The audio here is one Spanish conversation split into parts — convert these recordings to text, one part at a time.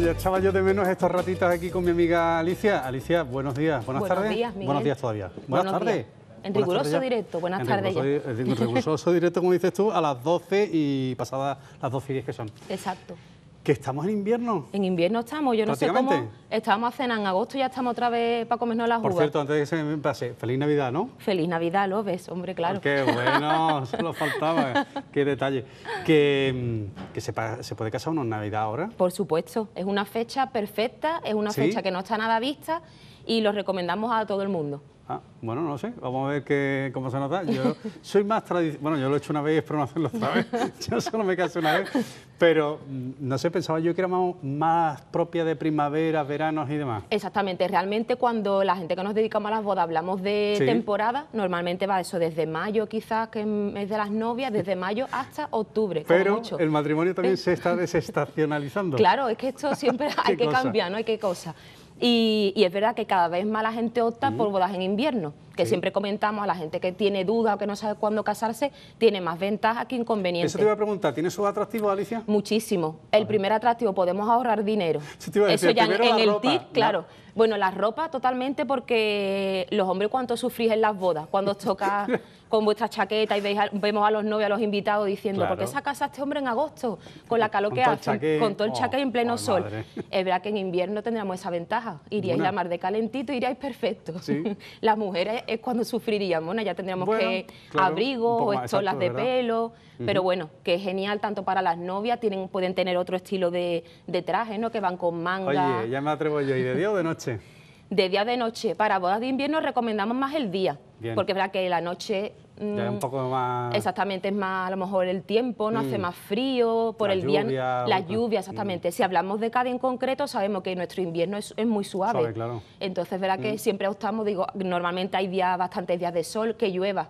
ya echaba yo de menos estos ratitos aquí con mi amiga Alicia. Alicia, buenos días, buenas Buenos tardes. días, Miguel. buenos días todavía. Buenas tardes. En riguroso directo, buenas En tardes En riguroso directo, como dices tú, a las 12 y pasadas las 12 y 10 que son. Exacto. Que estamos en invierno. En invierno estamos, yo no sé cómo. Estábamos a cenar en agosto y ya estamos otra vez para comernos las Por uvas. cierto, antes de que se me pase, feliz Navidad, ¿no? Feliz Navidad, lo ves, hombre, claro. Qué bueno, solo faltaba. Qué detalle. Que, mm, que se, puede casar uno en Navidad ahora. Por supuesto, es una fecha perfecta, es una ¿Sí? fecha que no está nada vista y lo recomendamos a todo el mundo. Ah, bueno, no sé, vamos a ver qué, cómo se nos da. Yo soy más tradicional, bueno, yo lo he hecho una vez, espero no hacerlo otra vez. Yo solo me casé una vez, pero mm, no sé, pensaba yo que era más, más propia de primavera, veranos y demás. Exactamente, realmente cuando la gente que nos dedicamos a las bodas hablamos de Sí. temporada, normalmente va eso desde mayo quizás, que es de las novias, desde mayo hasta octubre, Pero mucho. el matrimonio también se está desestacionalizando. Claro, es que esto siempre hay que cosa. cambiar, ¿no? Hay que cosa. Y, y es verdad que cada vez más la gente opta por bodas en invierno, que Sí. siempre comentamos a la gente que tiene dudas o que no sabe cuándo casarse, tiene más ventajas que inconvenientes. Eso te iba a preguntar, ¿tiene sus atractivos, Alicia? Muchísimo. El primer atractivo, podemos ahorrar dinero. Eso te iba a decir, Eso ya en, en el ropa, ¿no? claro. Bueno, la ropa totalmente porque los hombres cuánto sufrís en las bodas, cuando os toca con vuestra chaqueta y veis a- vemos a los novios, a los invitados diciendo, ¿por qué Claro. ha casado este hombre en agosto? Con la calor que hace, con todo el Oh, chaqué en pleno sol. madre. Es verdad que en invierno tendríamos esa ventaja. Iríais Bueno. la mar de calentito, iríais perfecto. Sí. Las mujeres es cuando sufriríamos, ¿no? Ya tendríamos Bueno, que claro, un abrigo poco o estolas de ¿verdad? pelo. Pero bueno, que es genial tanto para las novias, tienen, pueden tener otro estilo de, de traje, ¿no? Que van con manga. Oye, ya me atrevo yo, ¿y de día o de noche? De día o de noche. Para bodas de invierno recomendamos más el día. Bien. Porque es verdad que la noche. Ya es un mm, poco más... Exactamente, es más a lo mejor el tiempo, no hace más frío, por La el día, la mm. lluvia, exactamente. Si hablamos de Cádiz en concreto, sabemos que nuestro invierno es, es muy suave. Suave, claro. Mm. Entonces, es verdad que siempre optamos, digo, normalmente hay días, bastantes días de sol, que llueva.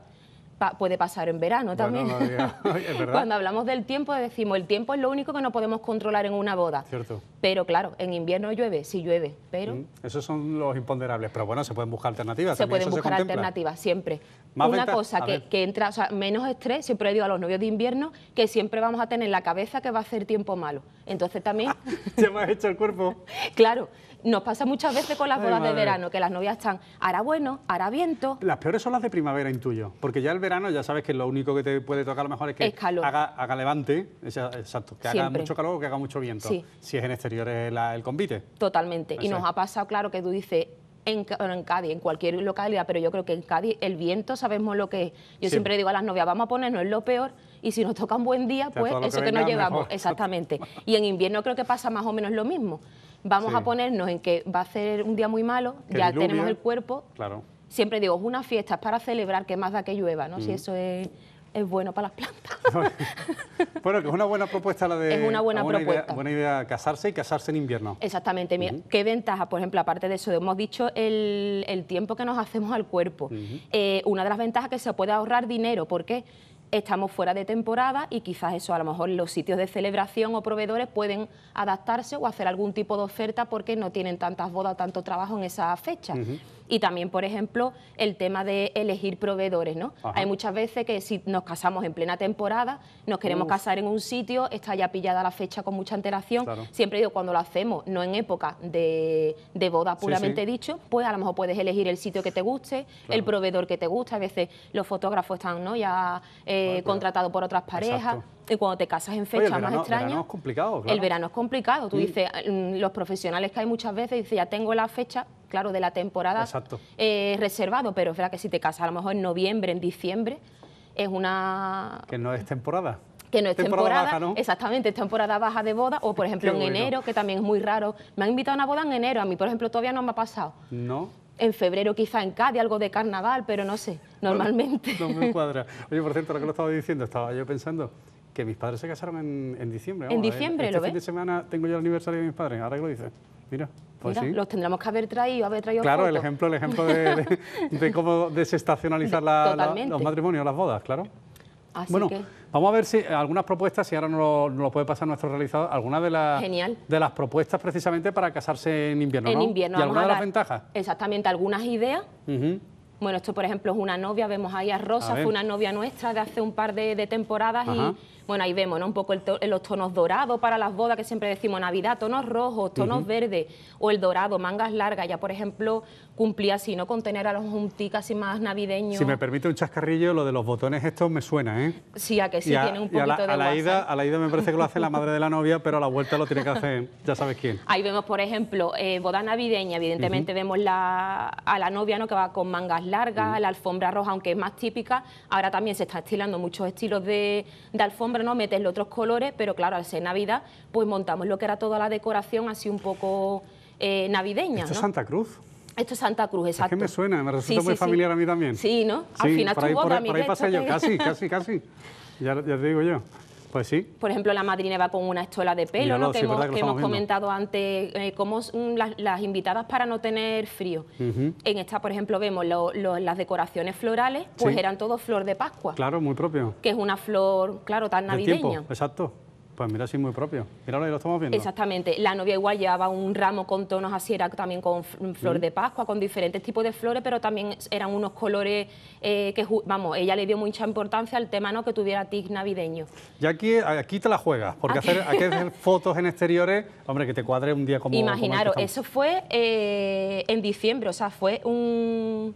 Pa- puede pasar en verano Bueno, también. no. Cuando hablamos del tiempo, decimos, el tiempo es lo único que no podemos controlar en una boda. Cierto. Pero claro, en invierno llueve, sí llueve, pero Mm, Esos son los imponderables, pero bueno, se pueden buscar alternativas. se pueden buscar alternativas siempre. Más Una venta- cosa que, entra, o sea, menos estrés, siempre digo a los novios de invierno que siempre vamos a tener en la cabeza que va a hacer tiempo malo. Entonces también, Ya me has hecho el cuerpo. claro, nos pasa muchas veces con las Ay, bodas de verano, que las novias están, hará bueno, hará viento. Las peores son las de primavera, intuyo. Porque ya el verano, ya sabes que lo único que te puede tocar a lo mejor es que Es calor. Haga, haga levante, exacto, que haga mucho calor o que haga mucho viento. Sí. Si es en exteriores la- el convite. Totalmente. Y nos es. ha pasado, claro, que tú dices, en, Cádiz, en cualquier localidad, pero yo creo que en Cádiz el viento sabemos lo que es. Yo Siempre. siempre digo a las novias, vamos a ponernos lo peor y si nos toca un buen día, pues eso que que nos llevamos. mejor. Exactamente. Y en invierno creo que pasa más o menos lo mismo. Vamos Sí. a ponernos en que va a ser un día muy malo, Que ya diluvia. tenemos el cuerpo. Claro. Siempre digo, es una fiesta, es para celebrar, que más da que llueva, ¿no? Mm. Si eso es, es bueno para las plantas. bueno, que es una buena propuesta la de... Es una buena idea- propuesta. buena idea casarse y casarse en invierno. Exactamente. Mira, ¿Qué ventaja? Por ejemplo, aparte de eso, hemos dicho el, el tiempo que nos hacemos al cuerpo. Eh, una de las ventajas es que se puede ahorrar dinero. ¿Por qué? Estamos fuera de temporada y quizás eso, a lo mejor los sitios de celebración o proveedores pueden adaptarse o hacer algún tipo de oferta porque no tienen tantas bodas tanto trabajo en esa fecha. Y también, por ejemplo, el tema de elegir proveedores, ¿no? Ajá. Hay muchas veces que si nos casamos en plena temporada, nos queremos Uf. casar en un sitio, está ya pillada la fecha con mucha antelación. Claro. Siempre digo, cuando lo hacemos, no en época de, de boda puramente sí. dicho, pues a lo mejor puedes elegir el sitio que te guste, el proveedor que te guste. A veces los fotógrafos están ¿no? ya eh, contratados por otras parejas. Exacto. Y cuando te casas en fechas el verano, más extrañas. verano es complicado, claro. El verano es complicado. Tú dices, mm, los profesionales que hay muchas veces, dice ya tengo la fecha, claro, de la temporada Exacto. eh, reservado, pero es verdad que si te casas a lo mejor en noviembre, en diciembre, es una Que no es temporada. que no es Temporada temporada, baja, ¿no? exactamente, es temporada baja de boda, o por ejemplo en enero, que también es muy raro. Me han invitado a una boda en enero, a mí por ejemplo todavía no me ha pasado. No. En febrero quizá en Cádiz, algo de carnaval, pero no sé, normalmente. No me cuadra. Oye, por cierto, lo que lo estaba diciendo, estaba yo pensando que mis padres se casaron en, en diciembre. En vamos, eh, diciembre, este ¿lo fin ves? de semana tengo yo el aniversario de mis padres, ahora que lo dices. Mira, pues Mira, sí. los tendremos que haber traído, haber traído Claro, el fotos. ejemplo, el ejemplo de, de- de cómo desestacionalizar la- la- Totalmente. los matrimonios, las bodas, claro. Así bueno, que, vamos a ver si algunas propuestas, si ahora nos lo, nos lo puede pasar nuestro realizador, algunas de las de las propuestas precisamente para casarse en invierno, en ¿no? invierno y vamos algunas a de las ventajas. Exactamente, algunas ideas. Bueno, esto por ejemplo es una novia, vemos ahí a Rosa, A fue una novia nuestra de hace un par de, de temporadas Ajá. y bueno, ahí vemos ¿no? un poco el to- los tonos dorados para las bodas, que siempre decimos Navidad, tonos rojos, tonos verdes, o el dorado, mangas largas, ya por ejemplo cumplía así, ¿no? Con tener a los un tic así más navideño. Si me permite un chascarrillo, lo de los botones estos me suena, ¿eh? Sí, a que sí, y a, tiene un y poquito a la, de a la ida, a la ida me parece que lo hace la madre de la novia, pero a la vuelta lo tiene que hacer, ya sabes quién. Ahí vemos, por ejemplo, eh, boda navideña, evidentemente vemos la, a la novia ¿no? que va con mangas largas, la alfombra roja, aunque es más típica, ahora también se está estilando muchos estilos de, de alfombra, ¿no? Metes los otros colores, pero claro, al ser Navidad, pues montamos lo que era toda la decoración así un poco eh, navideña. Esto es ¿no? Santa Cruz. Esto es Santa Cruz, Es exacto. que me suena, me resulta Sí, muy sí, sí. familiar a mí también. Sí, ¿no? Al final por ahí, por boda, ahí, por ahí Miguel, pasé yo, casi, casi, casi. Ya, ya te digo yo. Pues sí. Por ejemplo, la madrina va con una estola de pelo, Míralo, ¿no? que sí, hemos, que que comentado antes, eh, cómo las, las invitadas para no tener frío. En esta, por ejemplo, vemos lo- lo- las decoraciones florales, pues Sí. eran todo flor de Pascua, Claro, muy propio. que es una flor, claro, tan navideña. tiempo, exacto. Pues mira, sí, muy propio. Míralo, ahí lo estamos viendo. Exactamente. La novia igual llevaba un ramo con tonos así, era también con f- flor de Pascua, con diferentes tipos de flores, pero también eran unos colores eh, que, vamos, ella le dio mucha importancia al tema, ¿no? Que tuviera tic navideño. Y aquí, aquí te la juegas, porque Aquí. hacer, hacer fotos en exteriores, hombre, que te cuadre un día como Imaginaros, como que eso fue eh, en diciembre, o sea, fue un,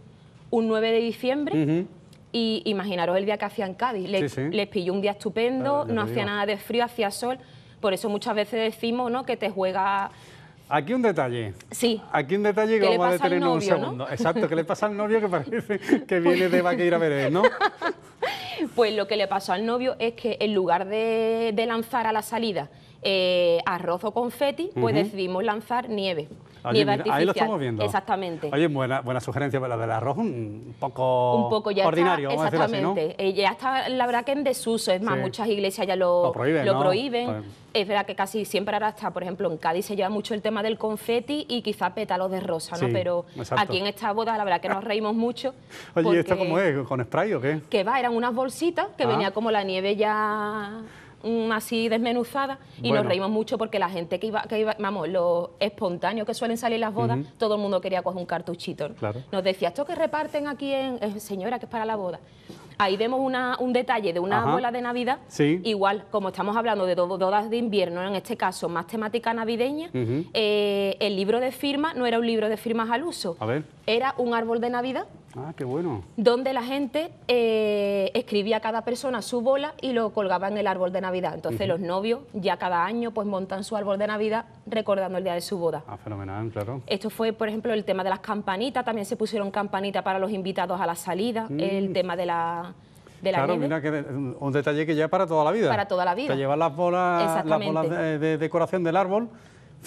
un 9 de diciembre. Y imaginaros el día que hacía en Cádiz. Les, Sí, sí. les pilló un día estupendo, no hacía digo. nada de frío, hacía sol. Por eso muchas veces decimos ¿no? que te juega. Aquí un detalle. Sí, Aquí un detalle que ¿Qué vamos a detenernos un no? segundo. Exacto, que le pasa al novio que parece que viene de Vaqueira Verés, ¿no? pues lo que le pasó al novio es que en lugar de, de lanzar a la salida eh, arroz o confeti, pues decidimos lanzar nieve. Oye, nieve mira, ahí lo estamos viendo. Exactamente. Oye, buena, buena sugerencia, pero la del arroz un poco, un poco ya ordinario, exactamente. Eh, ya está, la verdad que en desuso, es más, Sí. muchas iglesias ya lo, Lo prohíben, ¿no? prohíben. Pues- Es verdad que casi siempre ahora está, por ejemplo, en Cádiz se lleva mucho el tema del confeti y quizá pétalos de rosa, ¿no? Sí, Pero exacto. aquí en esta boda la verdad que nos reímos mucho. Oye, ¿y ¿esto cómo es? ¿Con spray o qué? Que va, eran unas bolsitas que Ah. venía como la nieve ya mm, así desmenuzada y Bueno. nos reímos mucho porque la gente que iba, que iba vamos, los espontáneos que suelen salir las bodas, todo el mundo quería coger un cartuchito. ¿no? Claro. Nos decía, esto que reparten aquí en... eh, señora, que es para la boda. Ahí vemos una- un detalle de una Ajá. bola de Navidad. Sí. Igual, como estamos hablando de bodas de invierno, en este caso más temática navideña, eh, el libro de firma no era un libro de firmas al uso, A ver. era un árbol de Navidad Ah, qué bueno. donde la gente eh, escribía a cada persona su bola y lo colgaba en el árbol de Navidad. Entonces los novios ya cada año pues montan su árbol de Navidad recordando el día de su boda. Ah, fenomenal, claro. Esto fue, por ejemplo, el tema de las campanitas, también se pusieron campanitas para los invitados a la salida, el tema de la, de la Mm. claro, nieve. mira que un detalle que ya para toda la vida. Para toda la vida. Te llevas las bolas, las bolas de, de decoración del árbol,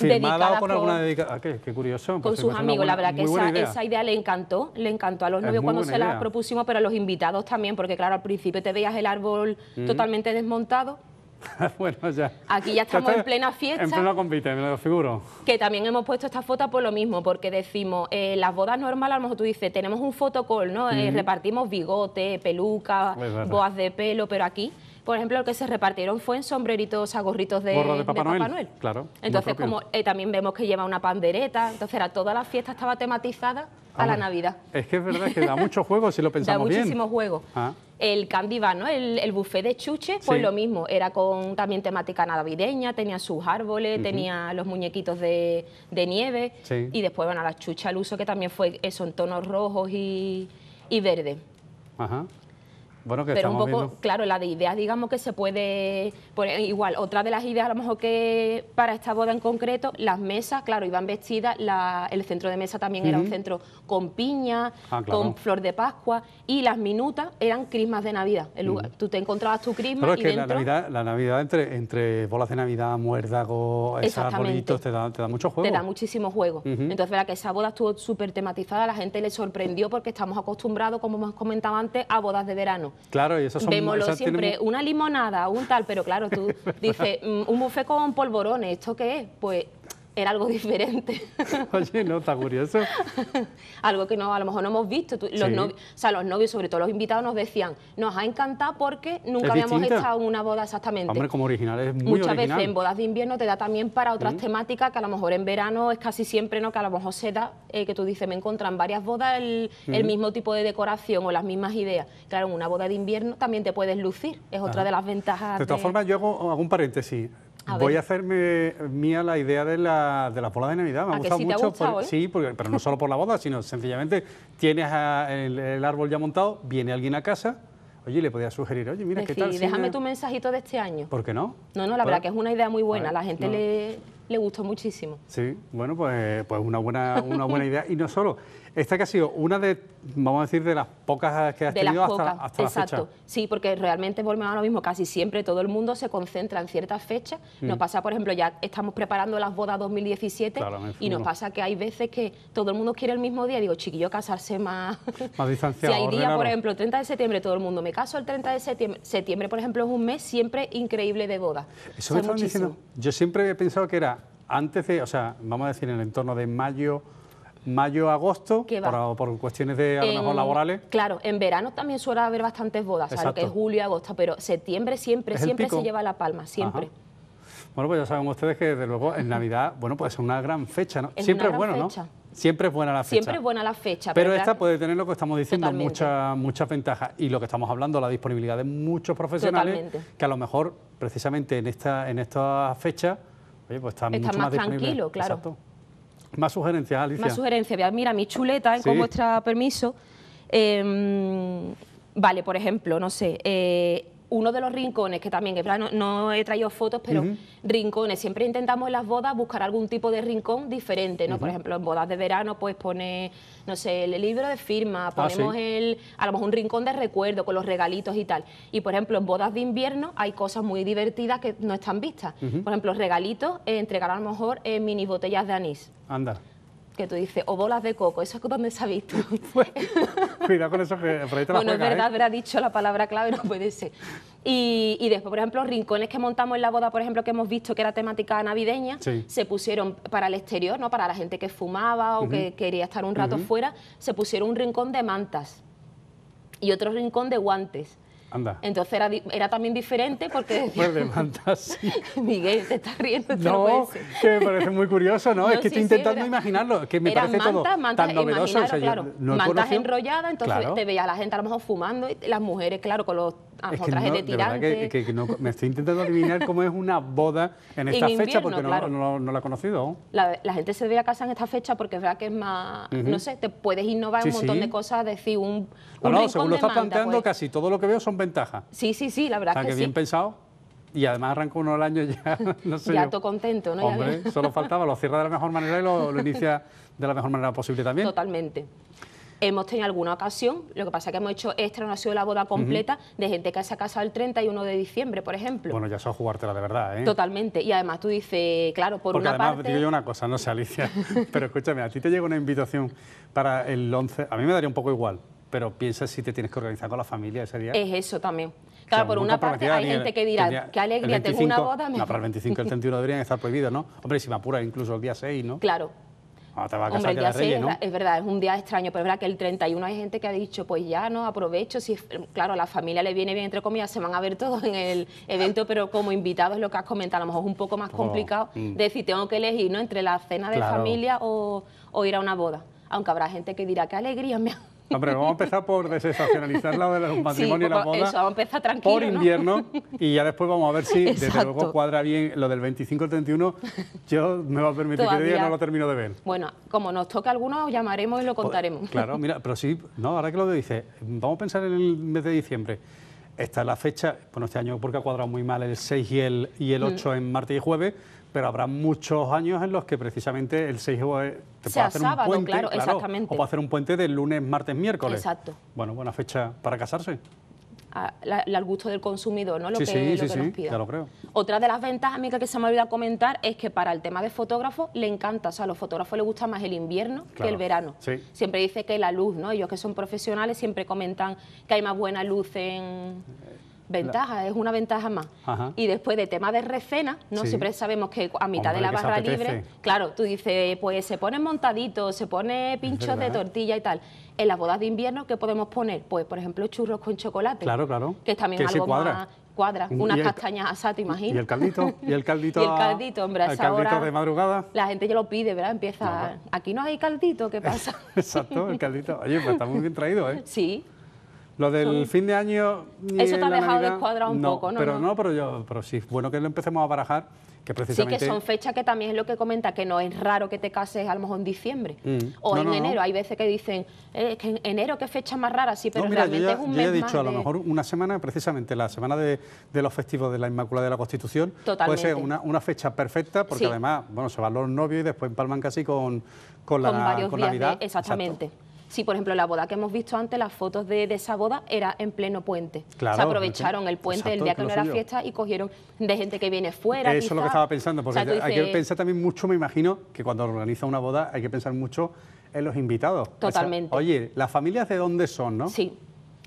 o Dedicadas con alguna por- dedicación. Ah, qué, curioso. con pues sí, sus suena amigos. buena- la verdad que esa, idea. esa idea le encantó, le encantó a los novios cuando se la idea. propusimos, pero a los invitados también, porque claro, al principio te veías el árbol Mm. totalmente desmontado. bueno, ya. Aquí ya estamos en plena fiesta. En pleno convite, me lo figuro. Que también hemos puesto esta foto por lo mismo, porque decimos, eh, las bodas normales, a lo mejor tú dices, tenemos un fotocall, ¿no? Eh, repartimos bigote, peluca, Es verdad. boas de pelo, pero aquí, por ejemplo, lo que se repartieron fue en sombreritos, a gorritos de, Gorro de Papá Noel, claro, Entonces, como eh, también vemos que lleva una pandereta, entonces era toda la fiesta estaba tematizada a la Navidad. Es que es verdad que da mucho juego si lo Da pensamos bien. muchísimo juego. Ah. El candy bar, ¿no? El, el buffet de chuche, pues Sí. lo mismo, era con también temática navideña, tenía sus árboles, tenía los muñequitos de, de nieve Sí. y después, bueno, la chucha al uso que también fue eso, en tonos rojos y, y verde. Ajá. Bueno, que Pero un poco, viendo. claro, la de ideas, digamos que se puede poner igual. Otra de las ideas, a lo mejor que para esta boda en concreto, las mesas, claro, iban vestidas, la- el centro de mesa también era un centro con piña, Ah, claro. con flor de Pascua, y las minutas eran crismas de Navidad. El lugar, Tú te encontrabas tu crisma Pero es y que la dentro... Navidad, la Navidad entre, entre bolas de Navidad, muérdagos, arbolitos, te da, te da mucho juego. Te da muchísimo juego. Entonces, verdad que esa boda estuvo súper tematizada, la gente le sorprendió porque estamos acostumbrados, como hemos comentado antes, a bodas de verano. Claro, y esos son Vémoslo tienen siempre, una limonada, un tal, pero claro, tú dices, mm, un buffet con polvorones, ¿esto qué es? Pues era algo diferente. Oye, no, está curioso. algo que no, a lo mejor no hemos visto. Los, novios, o sea, los novios, sobre todo los invitados, nos decían, nos ha encantado porque nunca habíamos estado en una boda exactamente. Hombre, como original es muy Muchas veces en bodas de invierno te da también para otras mm. temáticas que a lo mejor en verano es casi siempre, ¿no? Que a lo mejor se da, eh, que tú dices, me encuentran varias bodas el, mm. mismo tipo de decoración o las mismas ideas. Claro, en una boda de invierno también te puedes lucir, es otra de las ventajas. De todas formas, yo hago, hago un paréntesis. Voy a hacerme mía la idea de la, de la boda de Navidad. Me ha gustado mucho. Eh? Sí, porque, pero no solo por la boda, sino sencillamente tienes el, árbol ya montado, viene alguien a casa. Oye, le podía sugerir, oye, mira, ¿qué tal? déjame tu mensajito de este año. ¿Por qué no? No, no, la verdad que es una idea muy buena. la gente le, le gustó muchísimo. Sí, bueno, pues, pues una, buena, una buena idea. Y no solo, esta que ha sido una de, vamos a decir, de las pocas que has tenido hasta, hasta, la exacto. Sí, porque realmente volvemos a lo mismo, casi siempre todo el mundo se concentra en ciertas fechas. Nos mm. pasa, por ejemplo, ya estamos preparando las bodas 2017 y nos pasa que hay veces que todo el mundo quiere el mismo día. Digo, chiquillo, casarse más... Más distanciado. si hay día, por ejemplo, el 30 de septiembre, todo el mundo, me caso el 30 de septiembre. Septiembre, por ejemplo, es un mes siempre increíble de bodas. Eso me diciendo. Yo siempre he pensado que era antes de, o sea, vamos a decir en el entorno de mayo mayo, agosto, por, cuestiones de a lo mejor laborales. Claro, en verano también suele haber bastantes bodas, lo que es julio, agosto, pero septiembre siempre, siempre se lleva la palma, siempre. Bueno, pues ya saben ustedes que desde luego en Navidad, bueno, pues es una gran fecha, ¿no? siempre es bueno, ¿no? Siempre es buena la fecha. Siempre es buena la fecha. Pero, esta puede tener lo que estamos diciendo, muchas muchas ventajas. Y lo que estamos hablando, la disponibilidad de muchos profesionales que a lo mejor precisamente en esta en estas fechas Oye, pues está, mucho más, tranquilo, claro. Más sugerencias, Alicia. Más sugerencias. Mira, mi chuleta, ¿eh? con vuestro permiso. Em, vale, por ejemplo, no sé, eh, uno de los rincones, que también, no, no he traído fotos, pero rincones, siempre intentamos en las bodas buscar algún tipo de rincón diferente, ¿no? Por ejemplo, en bodas de verano, pues pone, no sé, el libro de firma, ah, ponemos el, a lo mejor un rincón de recuerdo con los regalitos y tal. Y, por ejemplo, en bodas de invierno hay cosas muy divertidas que no están vistas. Por ejemplo, regalitos, eh, entregar a lo mejor en mini botellas de anís. Anda que tú dices, o bolas de coco, ¿eso es donde se ha visto? Cuidado con eso, que por ahí te Bueno, es verdad, ¿eh? habrá dicho la palabra clave, no puede ser. Y, después, por ejemplo, rincones que montamos en la boda, por ejemplo, que hemos visto que era temática navideña, se pusieron para el exterior, ¿no? Para la gente que fumaba o que quería estar un rato fuera, se pusieron un rincón de mantas y otro rincón de guantes. Entonces era, era también diferente porque decía... Pues Miguel, te estás riendo. No, que me parece muy curioso, ¿no? es que estoy intentando imaginarlo, que me parece todo tan novedoso. claro, mantas enrolladas, entonces te veía la gente a lo mejor fumando y las mujeres, claro, con los trajes de tirante. Que, que, me estoy intentando adivinar cómo es una boda en esta fecha porque no, no, la he conocido. La, la, gente se ve a casa en esta fecha porque es verdad que es más, no sé, te puedes innovar un montón de cosas, decir un, un no, según lo estás planteando, pues. casi todo lo que veo son ventajas. Sí, sí, sí, la verdad o sea, que, bien pensado. Y además arranca uno el año ya, no sé Ya todo contento, ¿no? Hombre, solo faltaba, lo cierra de la mejor manera y lo, lo inicia de la mejor manera posible también. Totalmente. Hemos tenido alguna ocasión, lo que pasa es que hemos hecho extra, no ha sido la boda completa, de gente que se ha casado el 31 de diciembre, por ejemplo. Bueno, ya eso jugártela de verdad, ¿eh? Totalmente. Y además tú dices, claro, por Porque una además, parte... digo yo una cosa, no sé, Alicia, pero escúchame, a ti te llega una invitación para el 11, a mí me daría un poco igual, pero piensa si te tienes que organizar con la familia ese día. Es eso también. Claro, por una parte hay gente que dirá, qué alegría, tengo una boda. No, para el 25 y el 31 deberían estar prohibidos, ¿no? Hombre, si me apura incluso el día 6, ¿no? Claro, te va a casar Hombre, Reyes, ¿no? es verdad, es un día extraño, pero es verdad que el 31 hay gente que ha dicho, pues ya no, aprovecho, si claro, a la familia le viene bien, entre comillas, se van a ver todos en el evento, pero como invitados, lo que has comentado, a lo mejor es un poco más oh, complicado mm. decir, tengo que elegir, ¿no?, entre la cena de familia o, o, ir a una boda. Aunque habrá gente que dirá, qué alegría me ha Hombre, vamos a empezar por desestacionalizar la de los matrimonios y las bodas. Eso, vamos a empezar tranquilo. Por invierno y ya después vamos a ver si desde luego cuadra bien lo del 25 al 31. Yo me va a permitir que día no lo termino de ver. Bueno, como nos toca alguno, os llamaremos y lo contaremos. claro, mira, pero sí, no, ahora que lo dice, vamos a pensar en el mes de diciembre. Esta es la fecha, bueno, este año porque ha cuadrado muy mal el 6 y el, y el 8 mm. en martes y jueves, pero habrá muchos años en los que precisamente el 6 te puede hacer un puente, claro, exactamente. o puede hacer un puente del lunes, martes, miércoles. Exacto. Bueno, buena fecha para casarse. al gusto del consumidor, ¿no? Lo sí, que, sí, lo sí, nos pida. ya lo creo. Otra de las ventajas, amiga, que se me olvidó comentar es que para el tema de fotógrafos le encanta, o sea, a los fotógrafos les gusta más el invierno que el verano. Siempre dice que la luz, ¿no? Ellos que son profesionales siempre comentan que hay más buena luz en ventaja, es una ventaja más. Ajá. Y después de tema de recena, ¿no? Sí. Siempre sabemos que a mitad de la barra libre, claro, tú dices, pues se ponen montaditos, se pone pinchos de tortilla y tal. En las bodas de invierno, ¿qué podemos poner? Pues, por ejemplo, churros con chocolate. Claro, claro. Que es también Que algo cuadra. más cuadra. Unas castañas asadas, ¿te imaginas? ¿Y el caldito? ¿Y el caldito? Y el caldito, hombre, a el caldito hora- de madrugada? La gente ya lo pide, ¿verdad? Empieza, aquí no hay caldito, ¿qué pasa? Exacto, el caldito. Oye, pues está muy bien traído, ¿eh? sí, Lo del fin de año. Eso te ha la dejado descuadrado un poco, ¿no? Pero No. no, pero yo, pero sí, bueno que lo empecemos a barajar, que sí precisamente. que son fechas que también es lo que comenta, que no es raro que te cases a lo mejor en diciembre. Mm. O No, en enero, hay veces que dicen, eh, que en enero qué fecha más rara, sí, pero mira, yo realmente ya, es un yo mes ya he más dicho, a lo de- mejor una semana, precisamente la semana de, de los festivos de la Inmaculada de la Constitución, Totalmente. puede ser una, una fecha perfecta, porque Sí. además, bueno, se van los novios y después empalman casi con, con la con varios con días Navidad. de, exactamente. Exacto. Sí, por ejemplo, la boda que hemos visto antes, las fotos de, de esa boda era en pleno puente. Claro, Se aprovecharon el puente el exacto, día que no era fiesta y cogieron de gente que viene fuera. Eso es lo que estaba pensando, porque O sea, tú hay que pensar también mucho, me imagino, que cuando organiza una boda hay que pensar mucho en los invitados. O sea, Totalmente. oye, ¿las familias de dónde son, no? Sí.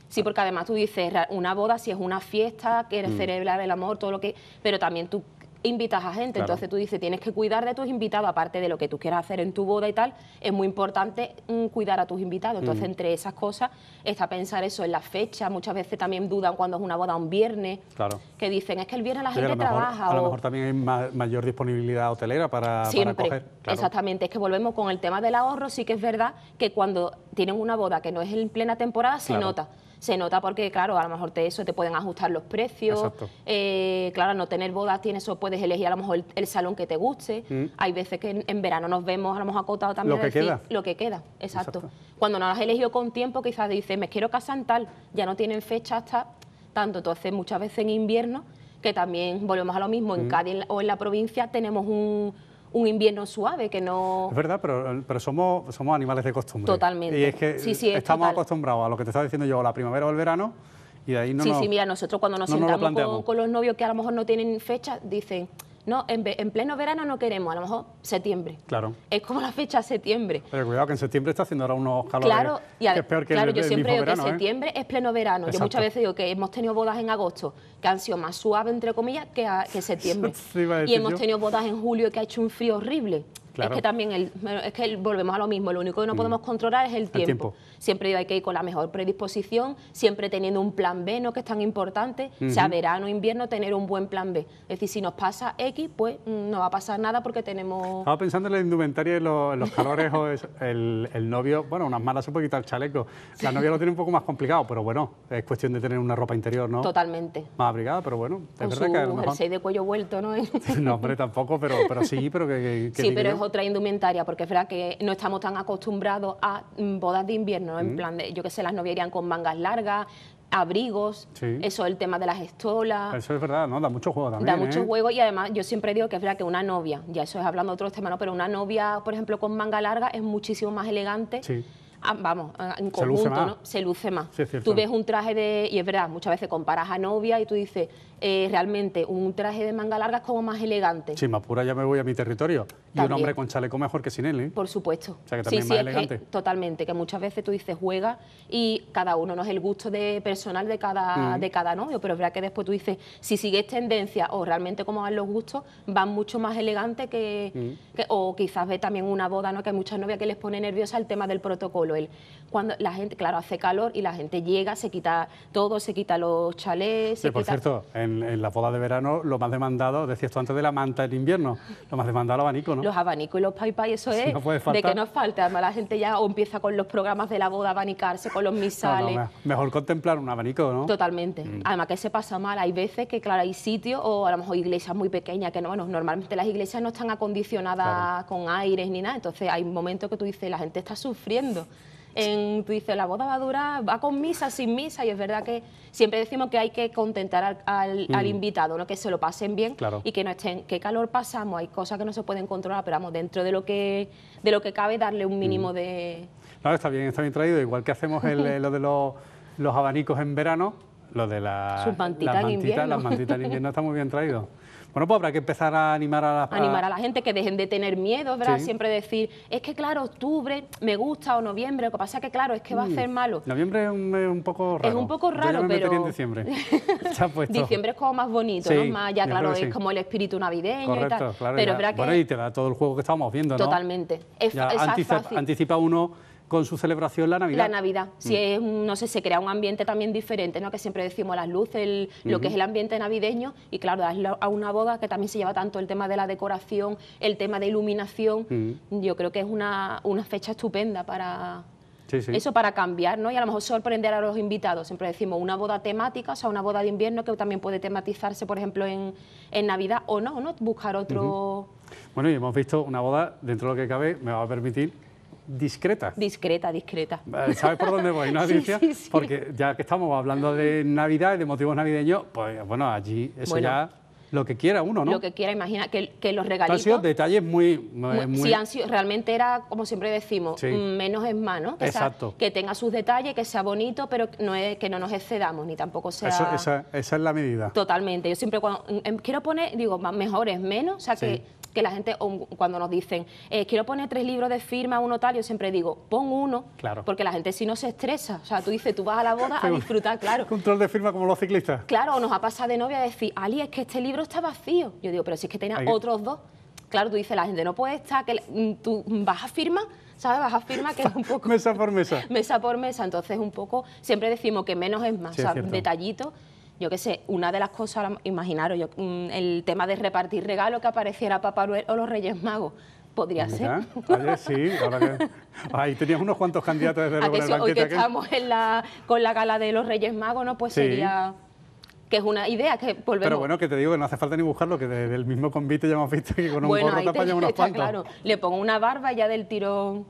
Sí, porque además tú dices, una boda si es una fiesta, Mm. quieres celebrar el amor, todo lo que... Pero también tú invitas a gente, Claro. entonces tú dices, tienes que cuidar de tus invitados, aparte de lo que tú quieras hacer en tu boda y tal, es muy importante mm, cuidar a tus invitados. Mm. Entonces, entre esas cosas está pensar eso en la fecha, muchas veces también dudan cuando es una boda un viernes, Claro. que dicen, es que el viernes la Sí, a gente mejor, trabaja. a lo o- mejor también hay ma- mayor disponibilidad hotelera para, Siempre, para coger. Claro. exactamente. Es que volvemos con el tema del ahorro. Sí que es verdad que cuando tienen una boda que no es en plena temporada, se nota. Se nota porque, claro, a lo mejor te, eso te pueden ajustar los precios. Eh, claro, no tener bodas tienes o puedes elegir a lo mejor el, el salón que te guste. Hay veces que en, en verano nos vemos a lo mejor acotados también. Mm. Lo que decir queda. Lo que queda, exacto. Exacto. Cuando no has elegido con tiempo, quizás dices, me quiero casar en tal, ya no tienen fecha hasta tanto. Entonces, muchas veces en invierno, que también volvemos a lo mismo, Mm. en Cádiz o en la provincia tenemos un, un invierno suave que no... Es verdad, pero, pero somos, somos animales de costumbre. Totalmente. Y es que Sí, sí, es estamos total. acostumbrados a lo que te estaba diciendo yo, la primavera o el verano, y de ahí no sí, nos... sí, mira, nosotros cuando nos no nos lo sentamos con, con los novios que a lo mejor no tienen fecha, dicen, no, en, en pleno verano no queremos, a lo mejor septiembre. Claro. Es como la fecha septiembre. Pero cuidado que en septiembre está haciendo ahora unos calores Claro, y que ade- es peor que claro el, yo el siempre digo verano, que ¿eh? septiembre es pleno verano. Yo muchas veces digo que hemos tenido bodas en agosto que han sido más suaves, entre comillas, que, a- que septiembre. Y hemos tenido bodas en julio que ha hecho un frío horrible. Claro. Es que también el, es que el- volvemos a lo mismo, lo único que no podemos controlar es el tiempo. tiempo. Siempre hay que ir con la mejor predisposición, siempre teniendo un plan B, ¿no? que es tan importante, sea verano o invierno, tener un buen plan B. Es decir, si nos pasa X, pues mm, no va a pasar nada porque tenemos... Estaba pensando en la indumentaria y los, los calores o es- el, el novio, bueno, unas malas se puede quitar el chaleco. La novia lo tiene un poco más complicado, pero bueno, es cuestión de tener una ropa interior, ¿no? Totalmente. Más abrigada, pero bueno, es Con verdad su que mejor... jersey de cuello vuelto, ¿no? No, hombre, tampoco, pero, pero sí, pero que... Sí, pero es otra indumentaria, porque es verdad que no estamos tan acostumbrados a mm, bodas de invierno, Mm. en plan de, yo qué sé, las novias irían con mangas largas, abrigos, Sí. eso, el tema de las estolas. Eso es verdad, ¿no? Da mucho juego también, Da mucho ¿eh? juego y además yo siempre digo que es verdad que una novia, ya eso es hablando de otros temas, ¿no? pero una novia, por ejemplo, con manga larga es muchísimo más elegante. Sí. Ah, vamos, en Se luce conjunto, más. ¿no? Se luce más. Sí, tú ves un traje de, y es verdad, muchas veces comparas a novia y tú dices, eh, realmente un traje de manga larga es como más elegante. Si me apura ya me voy a mi territorio. Y un hombre con chaleco mejor que sin él, ¿eh? Por supuesto. O sea, que también sí, más sí, es que elegante. totalmente, que muchas veces tú dices juega y cada uno no es el gusto de personal de cada, Mm. de cada novio, pero es verdad que después tú dices, si sigues tendencia o realmente como van los gustos, van mucho más elegantes que, Mm. que- o quizás ve también una boda, ¿no? Que hay muchas novias que les pone nerviosa el tema del protocolo. El, cuando la gente, claro, hace calor y la gente llega, se quita todo, se quita los chalés, se Sí, por quita... cierto, en, en la boda de verano lo más demandado, decías tú antes de la manta en invierno, lo más demandado el abanico, ¿no? Los abanicos y los pai pai, eso Sí, es no puede de que nos falta. Además, la gente ya o empieza con los programas de la boda a abanicarse, con los No, no, misales. me- mejor contemplar un abanico, ¿no? Totalmente. Mm. Además que se pasa mal. Hay veces que, claro, hay sitios o a lo mejor iglesias muy pequeñas que no, bueno, normalmente las iglesias no están acondicionadas con aires ni nada. Entonces hay momentos que tú dices, la gente está sufriendo. En, tú dices, la boda va a durar, va con misa, sin misa, y es verdad que siempre decimos que hay que contentar al, al- al invitado, ¿no? que se lo pasen bien Mm. Claro. y que no estén, qué calor pasamos, hay cosas que no se pueden controlar, pero vamos, dentro de lo que, de lo que cabe, darle un Mm. mínimo de... Claro, está bien, está bien traído, igual que hacemos el- lo de los, los abanicos en verano, Lo de la, Sus mantitas las en mantitas, invierno. las mantitas en invierno está muy bien traído. Bueno, pues habrá que empezar a animar a la animar a la gente que dejen de tener miedo, ¿verdad? Sí. Siempre decir, es que claro, octubre me gusta o noviembre, lo que pasa es que claro, es que va a ser malo. Noviembre es un, poco raro. Es un poco Yo raro, ya me pero- en diciembre. Diciembre es como más bonito, Sí, ¿no? Más, ya yo claro, es como el espíritu navideño y tal. claro. pero ya. que Bueno, y te da todo el juego que estábamos viendo, ¿no? totalmente. Es, Ya fa- esa es anticipa, fácil. anticipa uno con su celebración la Navidad. La Navidad, si es, no sé, se crea un ambiente también diferente, ¿no? Que siempre decimos las luces, el- lo que es el ambiente navideño y claro, a una boda que también se lleva tanto el tema de la decoración, el tema de iluminación, yo creo que es una, una fecha estupenda para Sí, sí. eso, para cambiar, ¿no? Y a lo mejor sorprender a los invitados. Siempre decimos una boda temática, o sea, una boda de invierno que también puede tematizarse, por ejemplo, en, en Navidad o no, ¿no? Buscar otro Bueno, y hemos visto una boda, dentro de lo que cabe, me va a permitir, discreta. discreta, discreta. Eh, ¿Sabes por dónde voy, no, Sí, Alicia? sí, sí. Porque ya que estamos hablando de Navidad y de motivos navideños, pues bueno, allí eso Bueno. ya lo que quiera uno, ¿no? Lo que quiera, imagina que, que los Han regalitos... sido detalles muy... muy, Muy- sí, han sido- realmente era, como siempre decimos, Sí. mm, menos es más, ¿no? Que, sea- Exacto. que tenga sus detalles, que sea bonito, pero no es, que no nos excedamos, ni tampoco sea... eso- esa, esa es la medida. Totalmente. Yo siempre cuando mm, em, quiero poner, digo, mejor es menos, o sea, Sí. que, que la gente, cuando nos dicen, eh, quiero poner tres libros de firma, un notario, yo siempre digo, pon uno, Claro. porque la gente si no se estresa. O sea, tú dices, tú vas a la boda a disfrutar, claro. Control de firma como los ciclistas. Claro, o nos ha pasado de novia decir, Ali, es que este libro está vacío. Yo digo, pero si es que tenía Hay otros dos. Claro, tú dices, la gente no puede estar, que le- mm, tú vas a firma, ¿sabes? Vas a firma que es un poco Mesa por mesa. mesa por mesa. Entonces, un poco, siempre decimos que menos es más. Sí, o sea, cierto. Yo qué sé, una de las cosas, imaginaros, yo, mm, el tema de repartir regalos que apareciera Papá Noel o los Reyes Magos. Podría ser. Mira, oye, sí, ahora que... Ahí tenías unos cuantos candidatos desde luego hoy que aquel. estamos en la, con la gala de los Reyes Magos, ¿no? Pues Sí. sería que es una idea que volvemos. Pero bueno, que te digo que no hace falta ni buscarlo, que desde el mismo convite ya hemos visto que con un bueno, gorro te apañan unos cuantos. claro. Le pongo una barba ya del tirón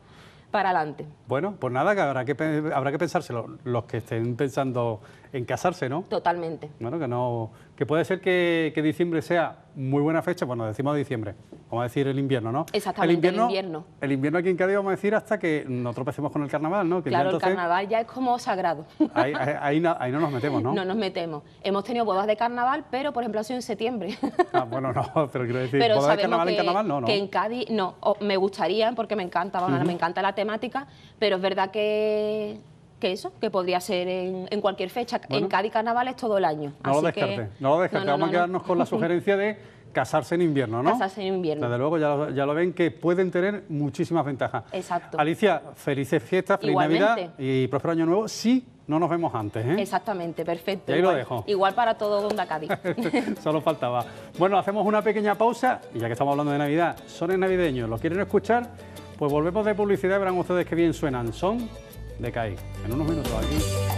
para adelante. Bueno, pues nada, que habrá que, habrá que pensárselo, los que estén pensando en casarse, ¿no? Totalmente. Bueno, que no, que puede ser que, que diciembre sea muy buena fecha, bueno, decimos diciembre, vamos a decir el invierno, ¿no? Exactamente, el invierno. El invierno aquí en Cádiz vamos a decir hasta que no tropecemos con el carnaval, ¿no? Que claro, el carnaval ya es como sagrado. Ahí, ahí- ahí no, ahí no nos metemos, ¿no? No nos metemos. Hemos tenido bodas de carnaval, pero por ejemplo ha sido en septiembre. Ah, bueno, no, pero quiero decir, pero boda de carnaval que, en carnaval no, no. que en Cádiz no. Me gustaría porque me encanta, bueno, me encanta la temática, pero es verdad que, que eso, que podría ser en, en cualquier fecha. Bueno. En Cádiz carnaval es todo el año. No lo descarte, que- no lo descarte. no, no, Vamos a no, no. quedarnos con la sugerencia de casarse en invierno, ¿no? Casarse en invierno. Desde luego, ya lo, ya lo ven que pueden tener muchísimas ventajas. Exacto. Alicia, felices fiestas, feliz Igualmente. Navidad y próspero año nuevo. Sí, no nos vemos antes, ¿eh? Exactamente, perfecto. Y ahí lo igual, dejo. Igual para todo Onda Cádiz. Solo faltaba. Bueno, hacemos una pequeña pausa y ya que estamos hablando de Navidad, sones navideños, ¿lo quieren escuchar? Pues volvemos de publicidad y verán ustedes qué bien suenan. Son de CAI. En unos minutos aquí.